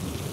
you